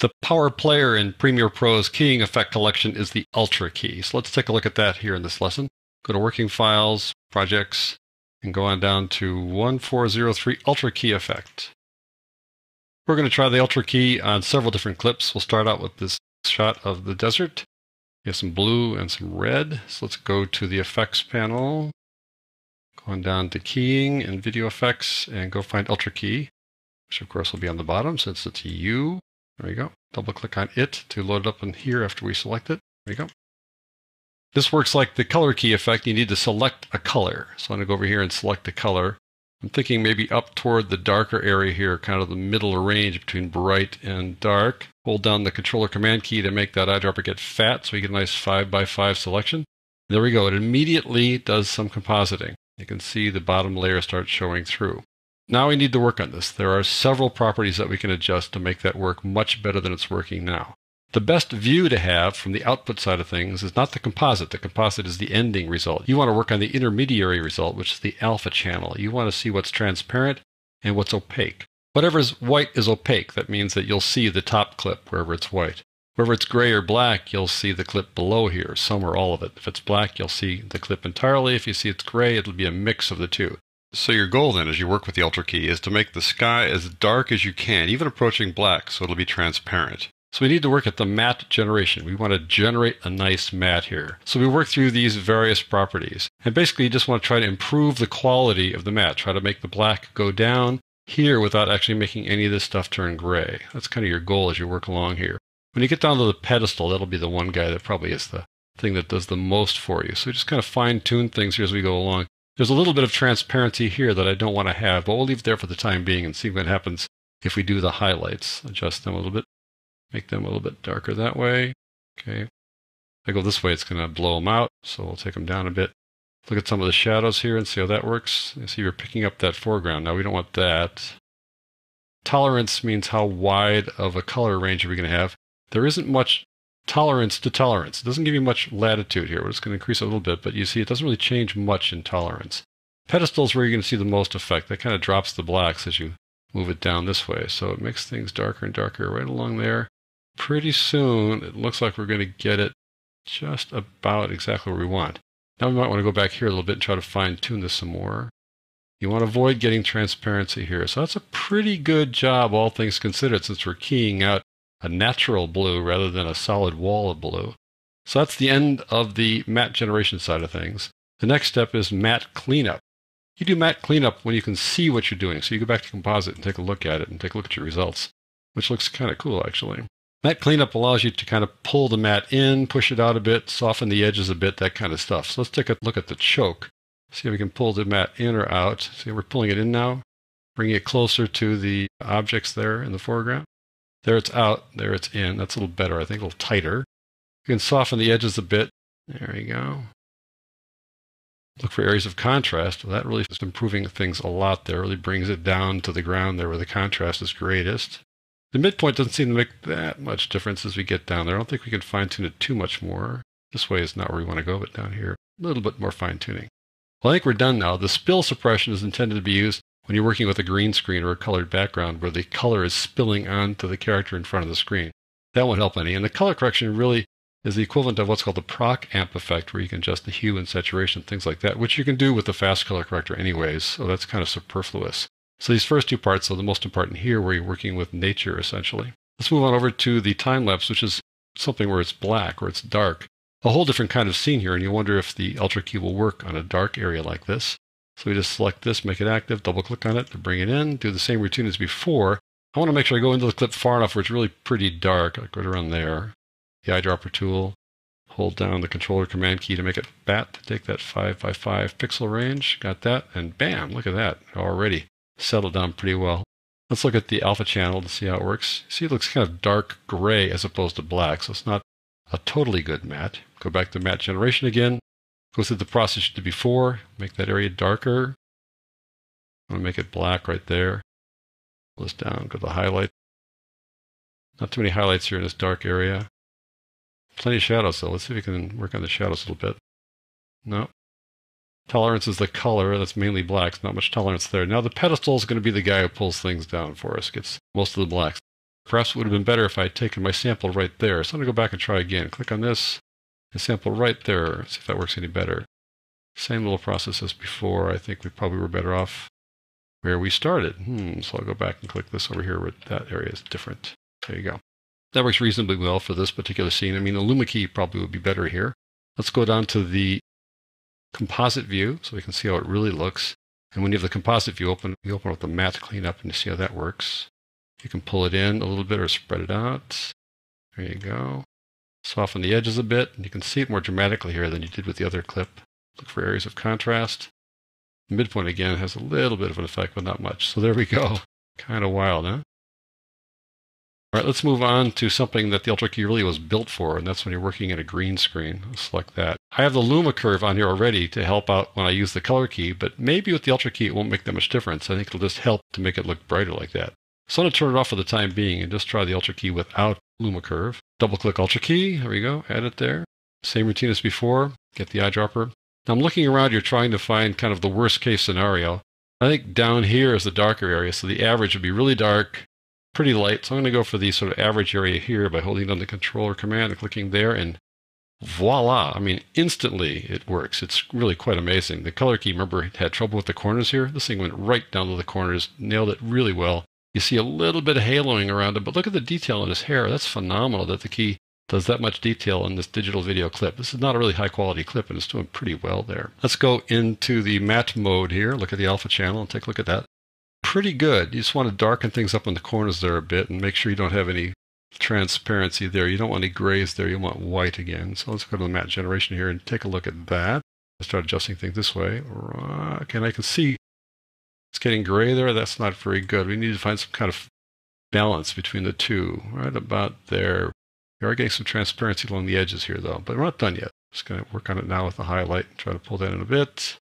The power player in Premiere Pro's keying effect collection is the Ultra key. So let's take a look at that here in this lesson. Go to Working Files, Projects, and go on down to 1403 Ultra Key Effect. We're going to try the Ultra Key on several different clips. We'll start out with this shot of the desert. You have some blue and some red. So let's go to the Effects panel. Go on down to Keying and Video Effects and go find Ultra Key, which of course will be on the bottom since it's U. There we go. Double click on it to load it up in here after we select it. There you go. This works like the color key effect. You need to select a color. So I'm going to go over here and select a color. I'm thinking maybe up toward the darker area here, kind of the middle range between bright and dark. Hold down the controller command key to make that eyedropper get fat so we get a nice 5 by 5 selection. There we go. It immediately does some compositing. You can see the bottom layer start showing through. Now we need to work on this. There are several properties that we can adjust to make that work much better than it's working now. The best view to have from the output side of things is not the composite. The composite is the ending result. You want to work on the intermediary result, which is the alpha channel. You want to see what's transparent and what's opaque. Whatever's white is opaque. That means that you'll see the top clip wherever it's white. Wherever it's gray or black, you'll see the clip below here, some or all of it. If it's black, you'll see the clip entirely. If you see it's gray, it'll be a mix of the two. So your goal then, as you work with the Ultra Key, is to make the sky as dark as you can, even approaching black, so it'll be transparent. So we need to work at the matte generation. We want to generate a nice matte here. So we work through these various properties. And basically you just want to try to improve the quality of the matte. Try to make the black go down here without actually making any of this stuff turn gray. That's kind of your goal as you work along here. When you get down to the pedestal, that'll be the one guy that probably is the thing that does the most for you. So just kind of fine tune things here as we go along. There's a little bit of transparency here that I don't want to have, but we'll leave it there for the time being and see what happens if we do the highlights. Adjust them a little bit. Make them a little bit darker that way. Okay. If I go this way, it's going to blow them out. So we'll take them down a bit. Look at some of the shadows here and see how that works. You see you're picking up that foreground. Now we don't want that. Tolerance means how wide of a color range are we going to have. There isn't much tolerance to tolerance. It doesn't give you much latitude here. We're just going to increase a little bit, but you see it doesn't really change much in tolerance. Pedestal is where you're going to see the most effect. That kind of drops the blacks as you move it down this way. So it makes things darker and darker right along there pretty soon it looks like we're going to get it just about exactly where we want. Now we might want to go back here a little bit and try to fine tune this some more. You want to avoid getting transparency here. So that's a pretty good job, all things considered, since we're keying out a natural blue rather than a solid wall of blue. So that's the end of the matte generation side of things. The next step is matte cleanup. You do matte cleanup when you can see what you're doing. So you go back to composite and take a look at it and take a look at your results, which looks kind of cool actually. Matte cleanup allows you to kind of pull the matte in, push it out a bit, soften the edges a bit, that kind of stuff. So let's take a look at the choke. See if we can pull the matte in or out. See, we're pulling it in now, bringing it closer to the objects there in the foreground. There it's out, there it's in. That's a little better, I think, a little tighter. You can soften the edges a bit. There we go. Look for areas of contrast. Well, that really is improving things a lot there. It really brings it down to the ground there where the contrast is greatest. The midpoint doesn't seem to make that much difference as we get down there. I don't think we can fine tune it too much more. This way is not where we want to go, but down here, a little bit more fine tuning. Well, I think we're done now. The spill suppression is intended to be used when you're working with a green screen or a colored background where the color is spilling onto the character in front of the screen. That won't help any. And the color correction really is the equivalent of what's called the proc amp effect, where you can adjust the hue and saturation, things like that, which you can do with the fast color corrector anyways, so that's kind of superfluous. So these first two parts are the most important here, where you're working with nature essentially. Let's move on over to the time lapse, which is something where it's black or it's dark. A whole different kind of scene here, and you wonder if the Ultra key will work on a dark area like this. So we just select this, make it active, double click on it to bring it in, do the same routine as before. I want to make sure I go into the clip far enough where it's really pretty dark, like right around there. The eyedropper tool, hold down the controller command key to make it fat to take that 5 by 5 pixel range. Got that, and bam, look at that already settled down pretty well. Let's look at the alpha channel to see how it works. See, it looks kind of dark gray as opposed to black, so it's not a totally good matte. Go back to matte generation again. Go through the process you did before. Make that area darker. I'm to make it black right there. Pull this down, go to the highlight. Not too many highlights here in this dark area. Plenty of shadows though. Let's see if we can work on the shadows a little bit. No, Tolerance is the color. That's mainly blacks. Not much tolerance there. Now the pedestal is going to be the guy who pulls things down for us. Gets most of the blacks. Perhaps it would have been better if I had taken my sample right there. So I'm going to go back and try again. Click on this and sample right there. See if that works any better. Same little process as before. I think we probably were better off where we started. Hmm, so I'll go back and click this over here where that area is different. There you go. That works reasonably well for this particular scene. I mean, the Luma key probably would be better here. Let's go down to the composite view so we can see how it really looks. And when you have the composite view open, you open up the matte cleanup and you see how that works. You can pull it in a little bit or spread it out. There you go. Soften the edges a bit, and you can see it more dramatically here than you did with the other clip. Look for areas of contrast. The midpoint again has a little bit of an effect, but not much. So there we go. Kind of wild, huh? All right, let's move on to something that the Ultra Key really was built for, and that's when you're working in a green screen. I'll select that. I have the Luma curve on here already to help out when I use the color key, but maybe with the Ultra Key it won't make that much difference. I think it'll just help to make it look brighter like that. So I'm going to turn it off for the time being and just try the Ultra Key without Luma curve. Double click Ultra Key. There we go. Add it there. Same routine as before. Get the eyedropper. Now I'm looking around here trying to find kind of the worst case scenario. I think down here is the darker area, so the average would be really dark, pretty light. So I'm going to go for the sort of average area here by holding down the controller command and clicking there and voila. I mean, instantly it works. It's really quite amazing. The color key, remember, had trouble with the corners here. This thing went right down to the corners, nailed it really well. You see a little bit of haloing around it, but look at the detail in his hair. That's phenomenal that the key does that much detail in this digital video clip. This is not a really high quality clip, and it's doing pretty well there. Let's go into the matte mode here. Look at the alpha channel and take a look at that. Pretty good. You just want to darken things up in the corners there a bit and make sure you don't have any transparency there. You don't want any grays there. You want white again. So let's go to the matte generation here and take a look at that. I start adjusting things this way. Okay, and I can see it's getting gray there. That's not very good. We need to find some kind of balance between the two. Right about there. We are getting some transparency along the edges here, though, but we're not done yet. Just going to work on it now with the highlight and try to pull that in a bit.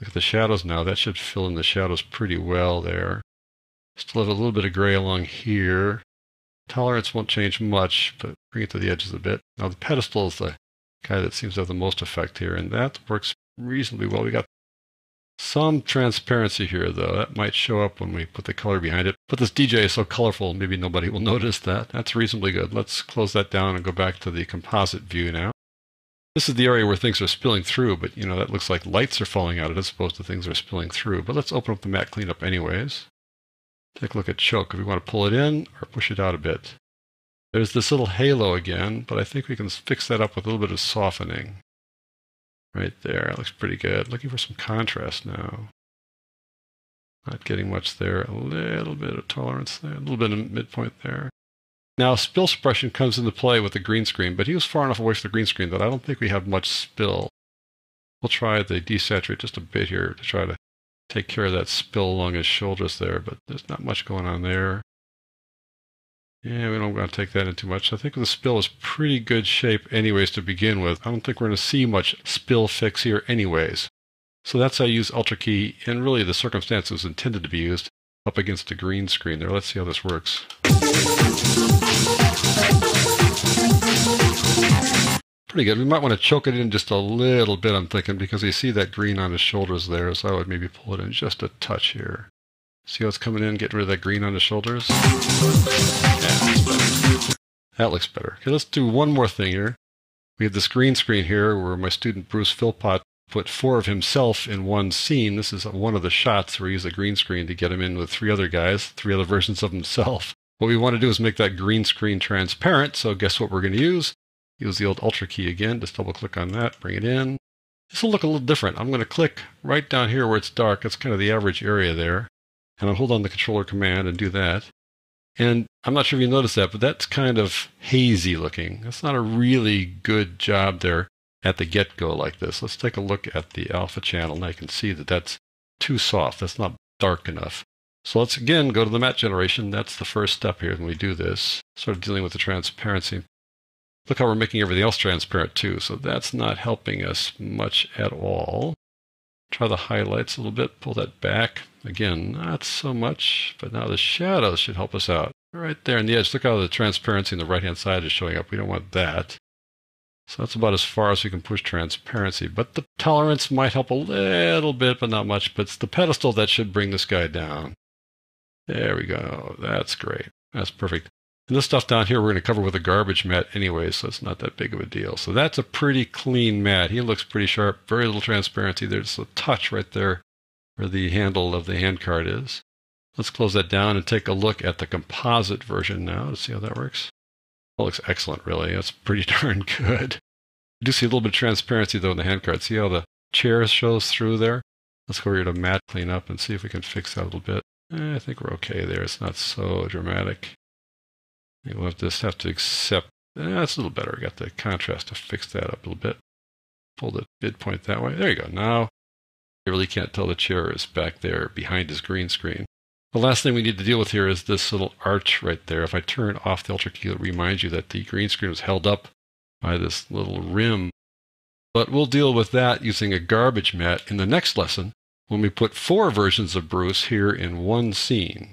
Look at the shadows now. That should fill in the shadows pretty well there. Still have a little bit of gray along here. Tolerance won't change much, but bring it to the edges a bit. Now the pedestal is the guy that seems to have the most effect here, and that works reasonably well. We got some transparency here, though. That might show up when we put the color behind it. But this DJ is so colorful, maybe nobody will notice that. That's reasonably good. Let's close that down and go back to the composite view now. This is the area where things are spilling through, but you know, that looks like lights are falling out of it as opposed to things are spilling through. But let's open up the matte cleanup anyways. Take a look at choke. If we want to pull it in or push it out a bit. There's this little halo again, but I think we can fix that up with a little bit of softening. Right there, looks pretty good. Looking for some contrast now. Not getting much there. A little bit of tolerance there, a little bit of midpoint there. Now, spill suppression comes into play with the green screen, but he was far enough away from the green screen that I don't think we have much spill. We'll try the desaturate just a bit here to try to take care of that spill along his shoulders there, but there's not much going on there. Yeah, we don't want to take that in too much. I think the spill is pretty good shape anyways to begin with. I don't think we're going to see much spill fix here anyways. So that's how I use Ultra Key, and really the circumstance was intended to be used up against a green screen there. Let's see how this works. Pretty good. We might want to choke it in just a little bit, I'm thinking, because you see that green on his shoulders there, so I would maybe pull it in just a touch here. See how it's coming in, getting rid of that green on the shoulders? Yeah, that looks better. Okay, let's do one more thing here. We have this green screen here where my student Bruce Philpott put four of himself in one scene. This is one of the shots where he used a green screen to get him in with three other guys, three other versions of himself. What we want to do is make that green screen transparent. So guess what we're going to use? Use the old Ultra key again. Just double click on that, bring it in. This will look a little different. I'm going to click right down here where it's dark. It's kind of the average area there and I'll hold on the controller command and do that. And I'm not sure if you noticed that, but that's kind of hazy looking. That's not a really good job there at the get-go like this. Let's take a look at the alpha channel, and I can see that that's too soft. That's not dark enough. So let's again go to the matte generation. That's the first step here when we do this, sort of dealing with the transparency. Look how we're making everything else transparent too. So that's not helping us much at all. Try the highlights a little bit, pull that back. Again, not so much, but now the shadows should help us out. Right there in the edge, look how the transparency on the right-hand side is showing up. We don't want that. So that's about as far as we can push transparency. But the tolerance might help a little bit, but not much. But it's the pedestal that should bring this guy down. There we go. That's great. That's perfect. And this stuff down here we're going to cover with a garbage matte anyway, so it's not that big of a deal. So that's a pretty clean matte. He looks pretty sharp, very little transparency. There's a touch right there where the handle of the handcard is. Let's close that down and take a look at the composite version now to see how that works. That looks excellent, really. That's pretty darn good. You do see a little bit of transparency though in the handcard. See how the chair shows through there? Let's go over to matte cleanup and see if we can fix that a little bit. Eh, I think we're okay there. It's not so dramatic. We'll have to just have to accept. Eh, that's a little better. I got the contrast to fix that up a little bit. Pull the midpoint that way. There you go. Now you really can't tell the chair is back there behind his green screen. The last thing we need to deal with here is this little arch right there. If I turn off the Ultra key, it reminds you that the green screen was held up by this little rim. But we'll deal with that using a garbage matte in the next lesson when we put four versions of Bruce here in one scene.